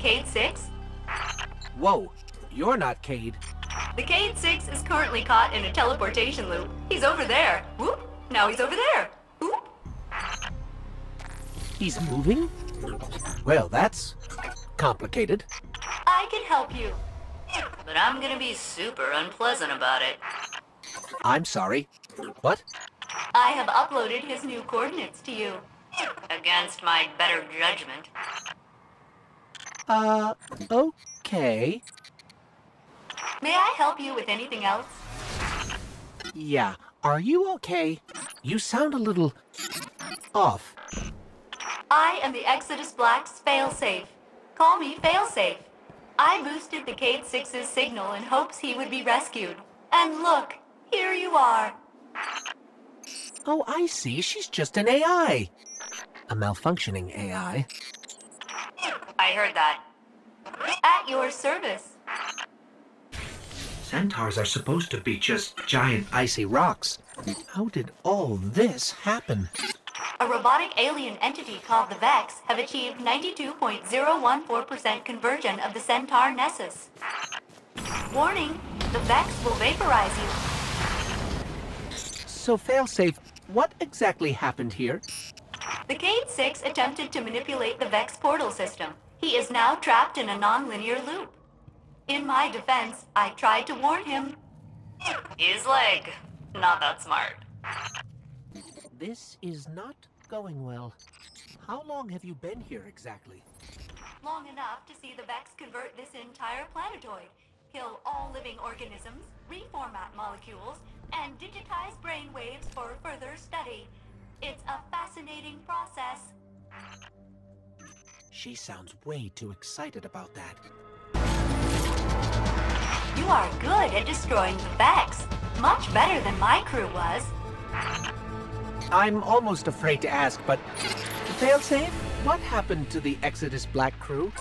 Cayde 6? Whoa, you're not Cayde. The Cayde 6 is currently caught in a teleportation loop. He's over there. Whoop. Now he's over there. Whoop. He's moving? Well, that's complicated. I can help you. But I'm gonna be super unpleasant about it. I'm sorry. What? I have uploaded his new coordinates to you. Against my better judgment. Uh, okay. May I help you with anything else? Yeah, are you okay? You sound a little off. I am the Exodus Black's failsafe. Call me failsafe. I boosted the Cayde 6's signal in hopes he would be rescued. And look, here you are. Oh, I see. She's just an AI. A malfunctioning AI. I heard that. At your service. Centaurs are supposed to be just giant icy rocks. How did all this happen? A robotic alien entity called the Vex have achieved 92.014% conversion of the Centaur Nessus. Warning, the Vex will vaporize you. So, failsafe, what exactly happened here? The Cayde 6 attempted to manipulate the Vex portal system. He is now trapped in a non-linear loop. In my defense, I tried to warn him. He's like, not that smart. This is not going well. How long have you been here exactly? Long enough to see the Vex convert this entire planetoid, kill all living organisms, reformat molecules, and digitize brainwaves for further study. It's a fascinating process. She sounds way too excited about that. You are good at destroying the Vex. Much better than my crew was. I'm almost afraid to ask, but failsafe, what happened to the Exodus Black crew?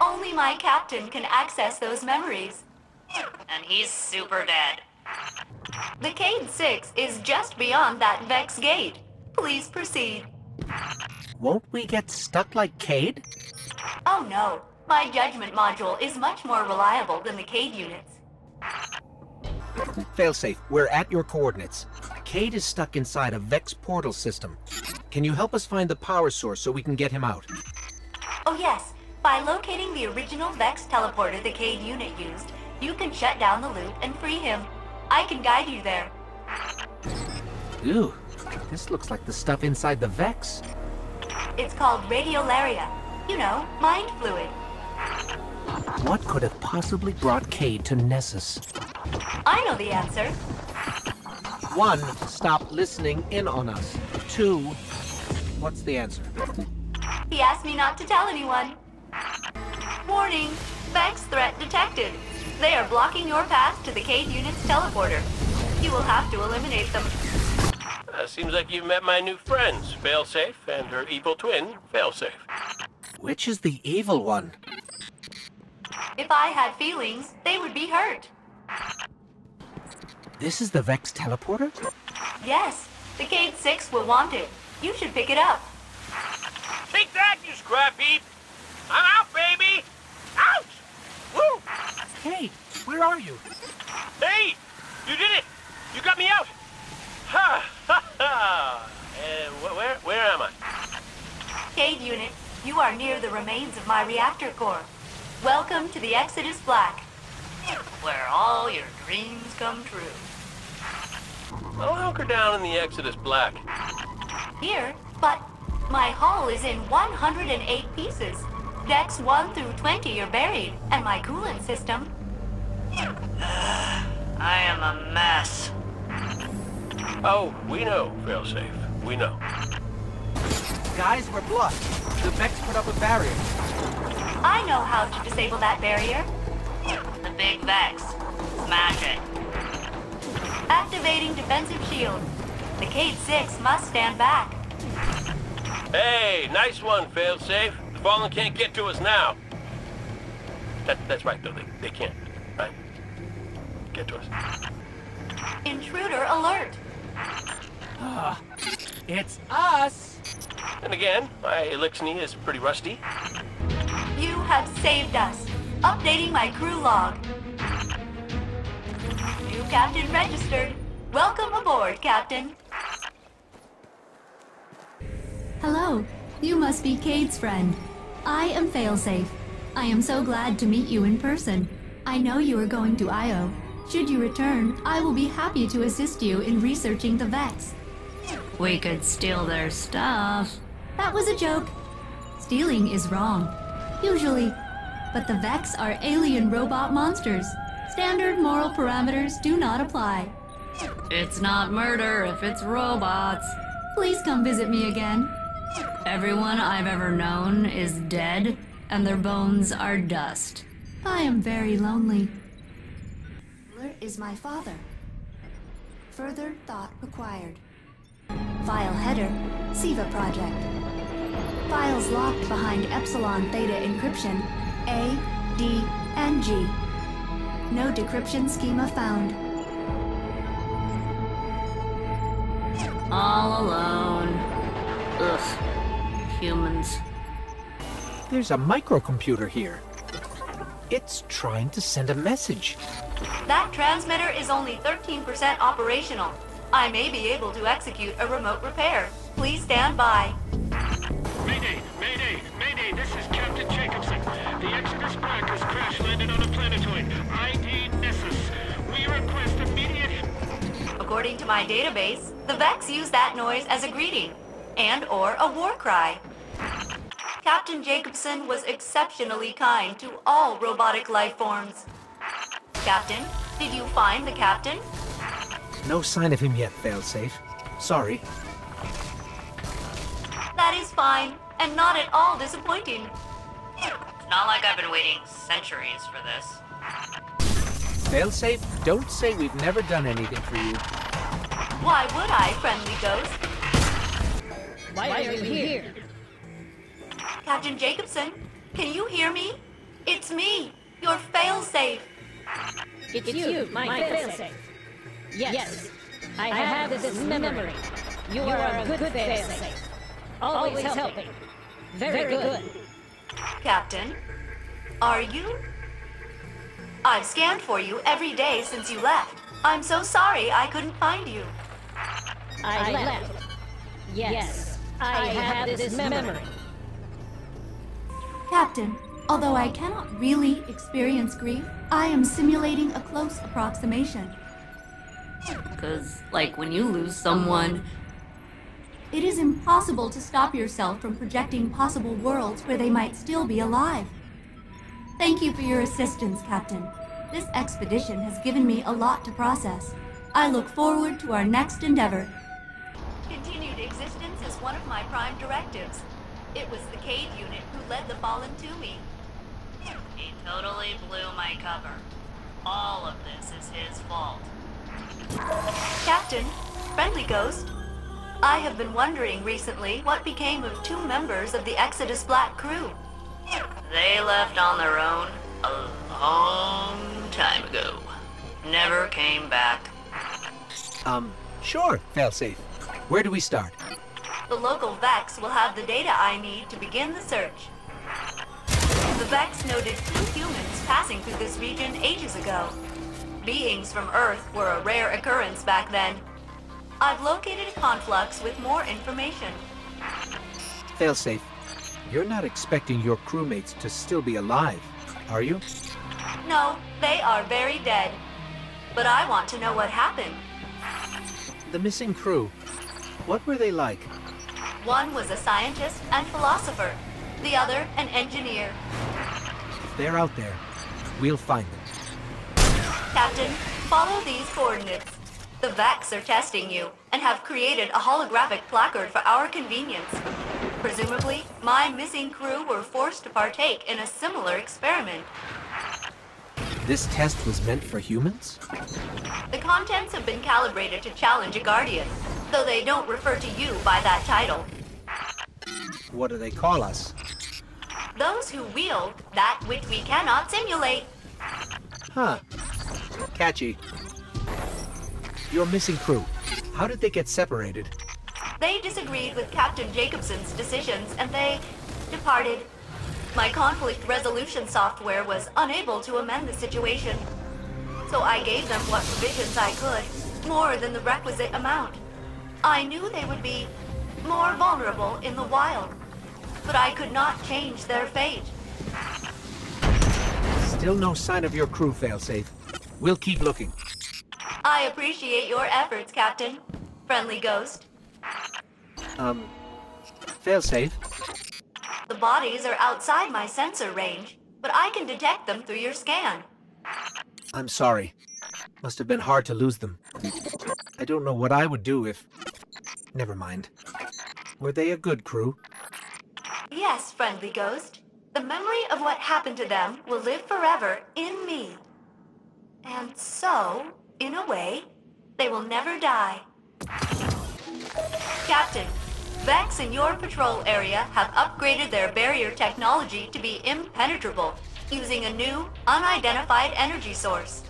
Only my captain can access those memories. And he's super dead. The Cayde 6 is just beyond that Vex gate. Please proceed. Won't we get stuck like Cayde? Oh no, my judgment module is much more reliable than the Cayde units. Failsafe, we're at your coordinates. Cayde is stuck inside a Vex portal system. Can you help us find the power source so we can get him out? Oh yes, by locating the original Vex teleporter the Cayde unit used, you can shut down the loop and free him. I can guide you there. Ooh, this looks like the stuff inside the Vex. It's called radiolaria. You know, mind fluid. What could have possibly brought Cayde to Nessus? I know the answer. One, stop listening in on us. Two, what's the answer? He asked me not to tell anyone. Warning, Vex threat detected. They are blocking your path to the Cayde unit's teleporter. You will have to eliminate them. Uh, seems like you've met my new friends, Failsafe and her evil twin, Failsafe. Which is the evil one? If I had feelings, they would be hurt. This is the Vex teleporter? Yes, the Cayde 6 will want it. You should pick it up. Take that, you scrap heap! I'm out, Cayde, where are you? Hey! You did it! You got me out! Ha! Ha! Ha! Uh, wh- where, where am I? Cayde unit, you are near the remains of my reactor core. Welcome to the Exodus Black, where all your dreams come true. I'll hunker down in the Exodus Black. Here, but my hull is in 108 pieces. Decks 1 through 20 are buried, and my coolant system. I am a mess. Oh, we know, Failsafe. We know. Guys, we're blocked. The Vex put up a barrier. I know how to disable that barrier. The big Vex. Smash it. Activating defensive shield. The Cayde 6 must stand back. Hey, nice one, Failsafe. The Fallen can't get to us now. That, that's right, though. They, they can't. Right? Get to us. Intruder alert. Ah, it's us! And again, my Eliksni is pretty rusty. You have saved us. Updating my crew log. New captain registered. Welcome aboard, Captain. Hello. You must be Cayde's friend. I am Failsafe. I am so glad to meet you in person. I know you are going to Io. Should you return, I will be happy to assist you in researching the Vex. We could steal their stuff. That was a joke. Stealing is wrong. Usually. But the Vex are alien robot monsters. Standard moral parameters do not apply. It's not murder if it's robots. Please come visit me again. Everyone I've ever known is dead, and their bones are dust. I am very lonely. Where is my father? Further thought required. File header, SIVA project. Files locked behind Epsilon Theta encryption, A, D, and G. No decryption schema found. All alone. Ugh. Humans. There's a microcomputer here. It's trying to send a message. That transmitter is only 13% operational. I may be able to execute a remote repair. Please stand by. Mayday! Mayday! Mayday! This is Captain Jacobson. The Exodus Black has crash landed on a planetoid. ID Nessus. We request immediate... According to my database, the Vex use that noise as a greeting and or a war cry. Captain Jacobson was exceptionally kind to all robotic life forms. Captain, did you find the captain? No sign of him yet, Failsafe. Sorry. That is fine, and not at all disappointing. It's not like I've been waiting centuries for this. Failsafe, don't say we've never done anything for you. Why would I, friendly ghost? Why, are you here? Captain Jacobson, can you hear me? It's me, your failsafe. It's you, my failsafe. Yes, yes, I have this memory. You are a good failsafe. Always helping. Very good. Captain, are you? I've scanned for you every day since you left. I'm so sorry I couldn't find you. I left. Yes, I have this memory. Captain, although I cannot really experience grief, I am simulating a close approximation. Because, like, when you lose someone, It is impossible to stop yourself from projecting possible worlds where they might still be alive. Thank you for your assistance, Captain. This expedition has given me a lot to process. I look forward to our next endeavor. Continued existence is one of my prime directives. It was the Cayde unit who led the Fallen to me. he totally blew my cover. All of this is his fault. Captain, friendly ghost. I have been wondering recently what became of two members of the Exodus Black crew. They left on their own a long time ago. Never came back. Um, sure, Failsafe. Where do we start? The local Vex will have the data I need to begin the search. The Vex noted two humans passing through this region ages ago. Beings from Earth were a rare occurrence back then. I've located a conflux with more information. Failsafe, you're not expecting your crewmates to still be alive, are you? No, they are very dead. But I want to know what happened. The missing crew. What were they like? One was a scientist and philosopher, the other an engineer. If they're out there, we'll find them. Captain, follow these coordinates. The Vex are testing you and have created a holographic placard for our convenience. Presumably, my missing crew were forced to partake in a similar experiment. This test was meant for humans? The contents have been calibrated to challenge a Guardian, though they don't refer to you by that title. What do they call us? Those who wield that which we cannot simulate. Huh. Catchy. Your missing crew. How did they get separated? They disagreed with Captain Jacobson's decisions and they departed. My conflict resolution software was unable to amend the situation. So I gave them what provisions I could, more than the requisite amount. I knew they would be more vulnerable in the wild, but I could not change their fate. Still no sign of your crew, Failsafe. We'll keep looking. I appreciate your efforts, Captain. Friendly Ghost. Um, Failsafe? The bodies are outside my sensor range, but I can detect them through your scan. I'm sorry. Must have been hard to lose them. I don't know what I would do if... Never mind. Were they a good crew? Yes, Friendly Ghost. The memory of what happened to them will live forever in me. And so, in a way, they will never die. Captain, Vex in your patrol area have upgraded their barrier technology to be impenetrable, using a new, unidentified energy source.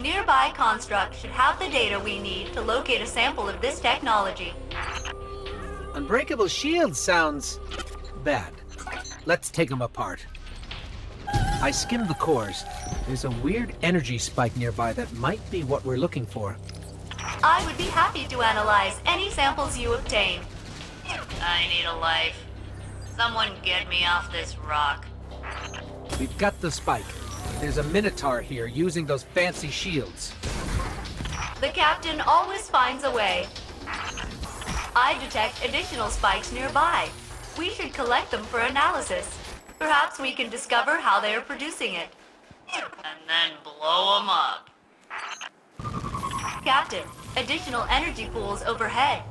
Nearby constructs should have the data we need to locate a sample of this technology. Unbreakable shield sounds... bad. Let's take them apart. I skimmed the cores. There's a weird energy spike nearby that might be what we're looking for. I would be happy to analyze any samples you obtain. I need a life. Someone get me off this rock. We've got the spike. There's a Minotaur here using those fancy shields. The captain always finds a way. I detect additional spikes nearby. We should collect them for analysis. Perhaps we can discover how they are producing it. And then blow them up. Captain, additional energy pools overhead.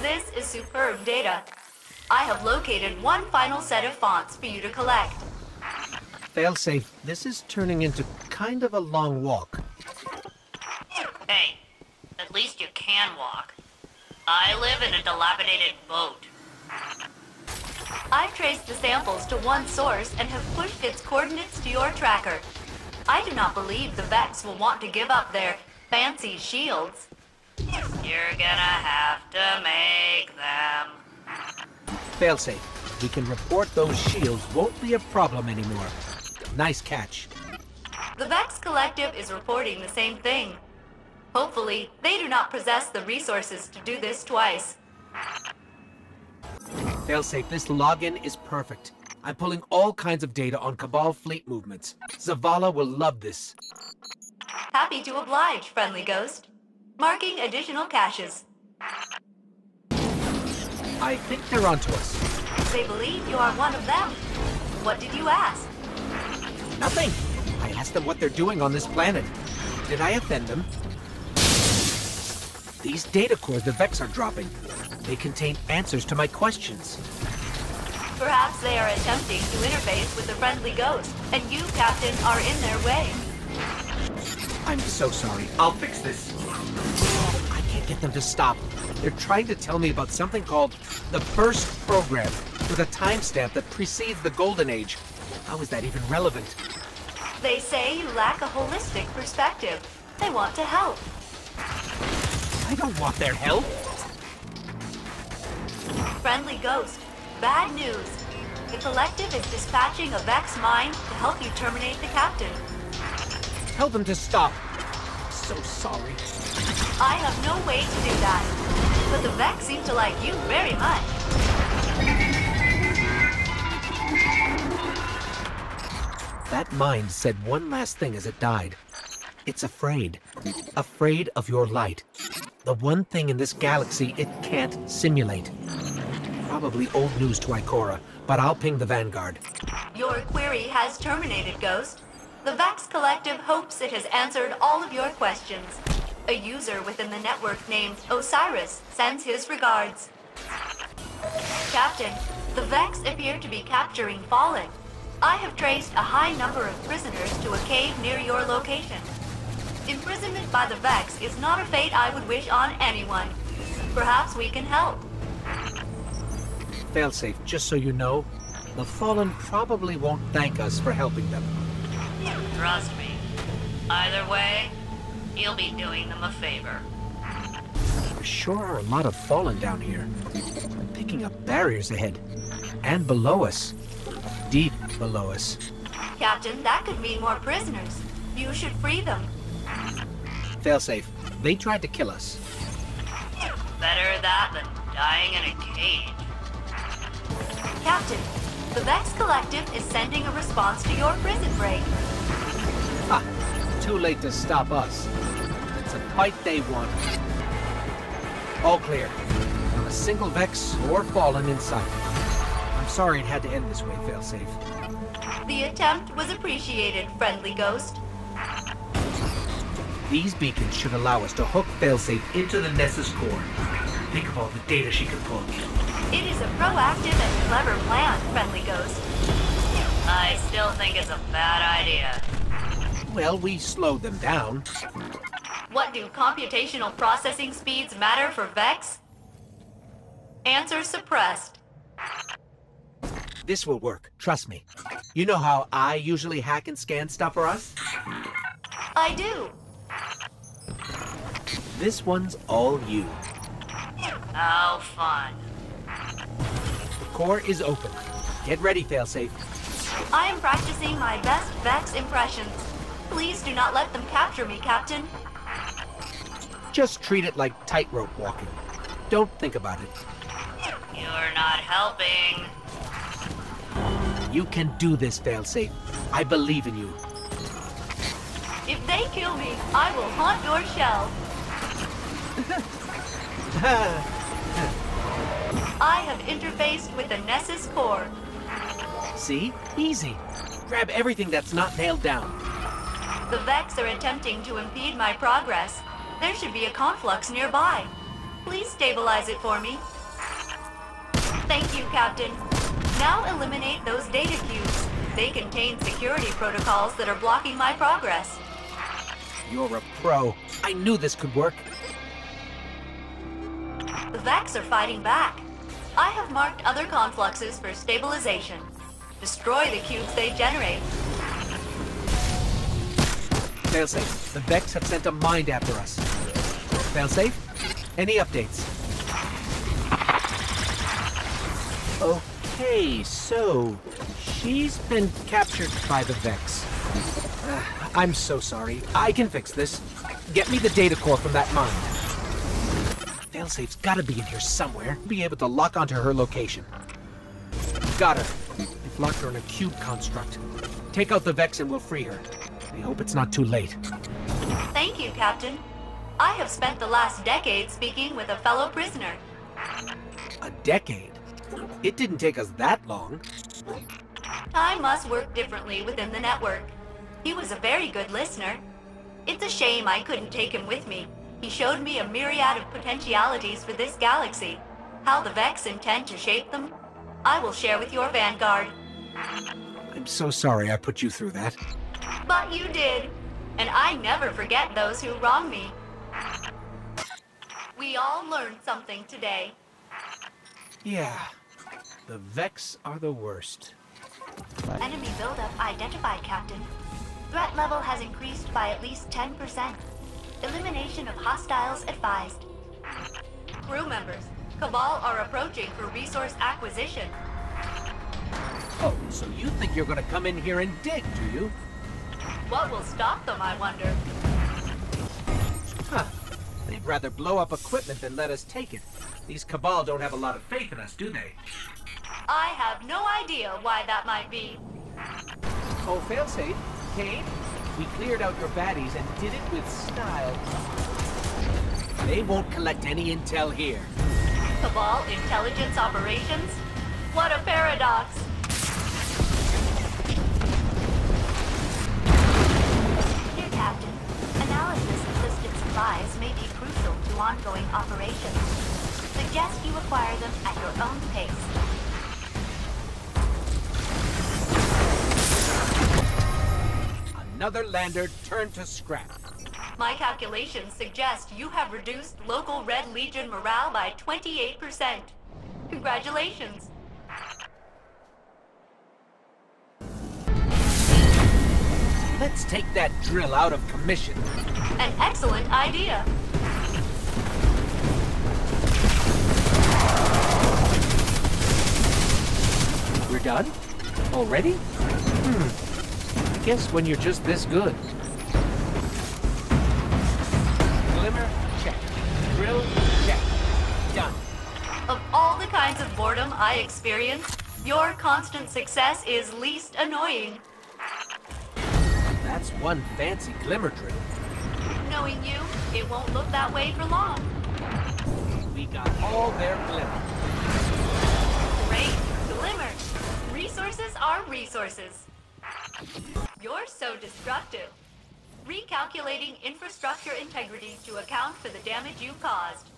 This is superb data. I have located one final set of fonts for you to collect. Failsafe, this is turning into kind of a long walk. Hey, at least you can walk. I live in a dilapidated boat. I've traced the samples to one source and have pushed its coordinates to your tracker. I do not believe the Vex will want to give up their fancy shields. You're gonna have to make them. Failsafe, we can report those shields won't be a problem anymore. Nice catch. The Vex Collective is reporting the same thing. Hopefully, they do not possess the resources to do this twice. Failsafe, this login is perfect. I'm pulling all kinds of data on Cabal fleet movements. Zavala will love this. Happy to oblige, Friendly Ghost. Marking additional caches. I think they're onto us. They believe you are one of them. What did you ask? Nothing. I asked them what they're doing on this planet. Did I offend them? These data cores the Vex are dropping. They contain answers to my questions. Perhaps they are attempting to interface with the Friendly Ghost, and you, Captain, are in their way. I'm so sorry. I'll fix this. I can't get them to stop. They're trying to tell me about something called the First Program, with a timestamp that precedes the Golden Age. How is that even relevant? They say you lack a holistic perspective. They want to help. I don't want their help. Friendly Ghost, bad news. The Collective is dispatching a Vex Mind to help you terminate the Captain. Tell them to stop. So sorry. I have no way to do that. But the Vex seem to like you very much. That mind said one last thing as it died. It's afraid. Afraid of your light. The one thing in this galaxy it can't simulate. Probably old news to Ikora, but I'll ping the Vanguard. Your query has terminated, Ghost. The Vex Collective hopes it has answered all of your questions. A user within the network named Osiris sends his regards. Captain, the Vex appear to be capturing Fallen. I have traced a high number of prisoners to a cave near your location. Imprisonment by the Vex is not a fate I would wish on anyone. Perhaps we can help. Failsafe, just so you know, the Fallen probably won't thank us for helping them. Trust me. Either way, you'll be doing them a favor. There sure are a lot of Fallen down here. Picking up barriers ahead. And below us. Below us. Captain, that could mean more prisoners. You should free them. Failsafe, they tried to kill us. Better that than dying in a cage. Captain, the Vex Collective is sending a response to your prison break. Ha! Too late to stop us. It's a fight they won. All clear. Not a single Vex or Fallen in sight. I'm sorry it had to end this way, Failsafe. The attempt was appreciated, friendly ghost. These beacons should allow us to hook Failsafe into the Nessus core. Think of all the data she could pull. It is a proactive and clever plan, friendly ghost. I still think it's a bad idea. Well, we slowed them down. What do computational processing speeds matter for Vex? Answer suppressed. This will work, trust me. You know how I usually hack and scan stuff for us? I do. This one's all you. How fun. The core is open. Get ready, Failsafe. I am practicing my best Vex impressions. Please do not let them capture me, Captain. Just treat it like tightrope walking. Don't think about it. You're not helping. You can do this, Failsafe. I believe in you. If they kill me, I will haunt your shell. I have interfaced with the Nessus core. See? Easy. Grab everything that's not nailed down. The Vex are attempting to impede my progress. There should be a conflux nearby. Please stabilize it for me. Thank you, Captain. Now eliminate those data cubes. They contain security protocols that are blocking my progress. You're a pro. I knew this could work. The Vex are fighting back. I have marked other confluxes for stabilization. Destroy the cubes they generate. Failsafe, the Vex have sent a mind after us. Failsafe, any updates? Oh. Okay, so she's been captured by the Vex. I'm so sorry. I can fix this. Get me the data core from that mind. Failsafe's gotta be in here somewhere. Be able to lock onto her location. Got her. We've locked her in a cube construct. Take out the Vex and we'll free her. I hope it's not too late. Thank you, Captain. I have spent the last decade speaking with a fellow prisoner. A decade? It didn't take us that long. Time must work differently within the network. He was a very good listener. It's a shame I couldn't take him with me. He showed me a myriad of potentialities for this galaxy. How the Vex intend to shape them, I will share with your vanguard. I'm so sorry I put you through that. But you did. And I never forget those who wrong me. We all learned something today. Yeah. The Vex are the worst. Enemy buildup identified, Captain. Threat level has increased by at least 10%. Elimination of hostiles advised. Crew members, Cabal are approaching for resource acquisition. Oh, so you think you're gonna come in here and dig, do you? What will stop them, I wonder? Huh. They'd rather blow up equipment than let us take it. These Cabal don't have a lot of faith in us, do they? I have no idea why that might be. Oh, failsafe. Kane, we cleared out your baddies and did it with style. They won't collect any intel here. Cabal intelligence operations? What a paradox! Dear Captain, analysis of listed supplies may be crucial to ongoing operations. Suggest you acquire them at your own pace. Another lander turned to scrap. My calculations suggest you have reduced local Red Legion morale by 28%. Congratulations. Let's take that drill out of commission. An excellent idea. We're done? Already? Hmm. I guess when you're just this good. Glimmer, check. Drill, check. Done. Of all the kinds of boredom I experience, your constant success is least annoying. That's one fancy glimmer drill. Knowing you, it won't look that way for long. We got all their glimmer. Resources are resources. You're so destructive. Recalculating infrastructure integrity to account for the damage you caused.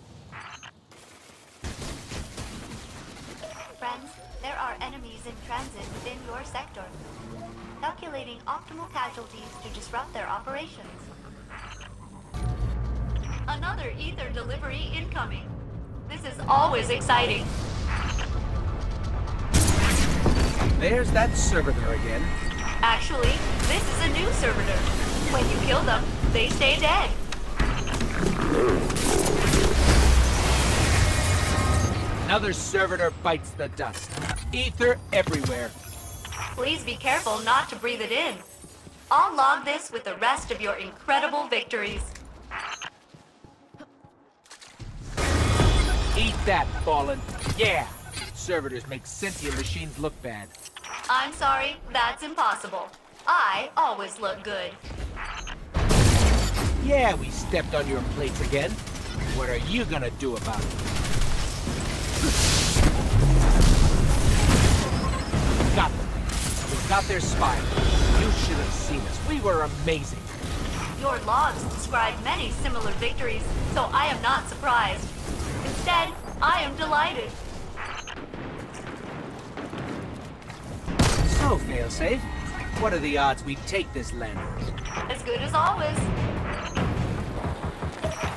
Friends, there are enemies in transit within your sector. Calculating optimal casualties to disrupt their operations. Another ether delivery incoming. This is always exciting. There's that servitor again. Actually, this is a new servitor. When you kill them, they stay dead. Another servitor bites the dust. Ether everywhere. Please be careful not to breathe it in. I'll log this with the rest of your incredible victories. Eat that, Fallen. Yeah. Servitors make sentient machines look bad. I'm sorry, that's impossible. I always look good. Yeah, we stepped on your plates again. What are you gonna do about it? Got them. We got their spire. You should have seen us. We were amazing. Your logs describe many similar victories, so I am not surprised. Instead, I am delighted. So, failsafe, what are the odds we take this lander? As good as always.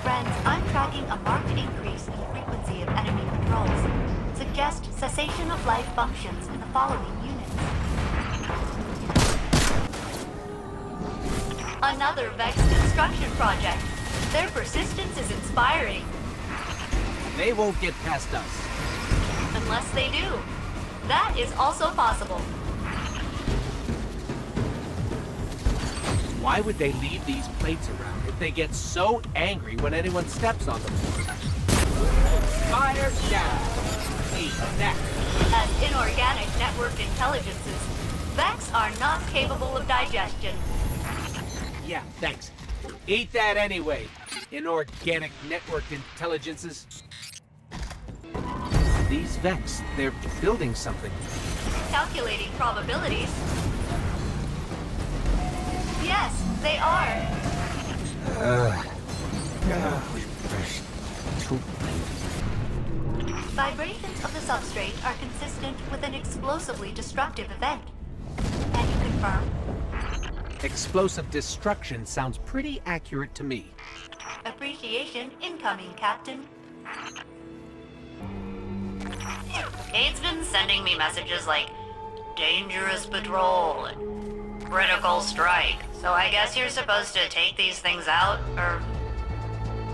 Friends, I'm tracking a marked increase in the frequency of enemy patrols. Suggest cessation of life functions in the following units. Another Vex construction project. Their persistence is inspiring, They won't get past us. unless they do. That is also possible. Why would they leave these plates around if they get so angry when anyone steps on them? Fire down! As inorganic network intelligences, Vex are not capable of digestion. Yeah, thanks. Eat that anyway. Inorganic network intelligences. These Vex, they're building something. Calculating probabilities. Yes, they are. Vibrations of the substrate are consistent with an explosively destructive event. Can you confirm? Explosive destruction sounds pretty accurate to me. Appreciation incoming, Captain. Kate's been sending me messages like dangerous patrol critical strike. So I guess you're supposed to take these things out or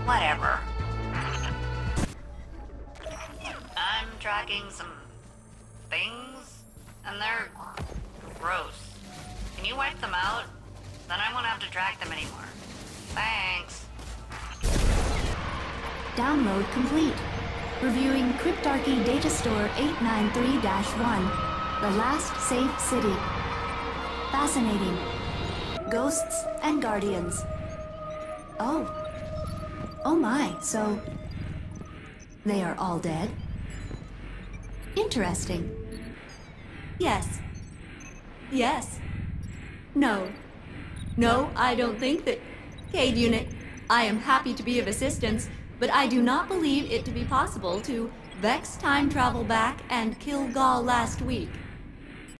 whatever. I'm tracking some things and they're gross. Can you wipe them out? Then I won't have to track them anymore. Thanks. Download complete. Reviewing Cryptarchy Data Store 893-1. The Last Safe City. Fascinating. Ghosts and Guardians. Oh. Oh my, so... They are all dead? Interesting. Yes. Yes. No. No, I don't think that. Cayde Unit, I am happy to be of assistance, but I do not believe it to be possible to Vex time travel back and kill Ghaul last week.